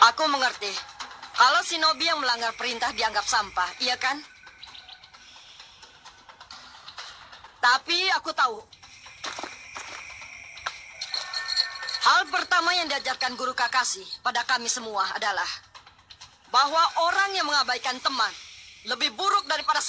Aku mengerti. Kalau Shinobi yang melanggar perintah dianggap sampah, iya kan? Tapi aku tahu. Hal pertama yang diajarkan guru Kakashi pada kami semua adalah bahwa orang yang mengabaikan teman lebih buruk daripada.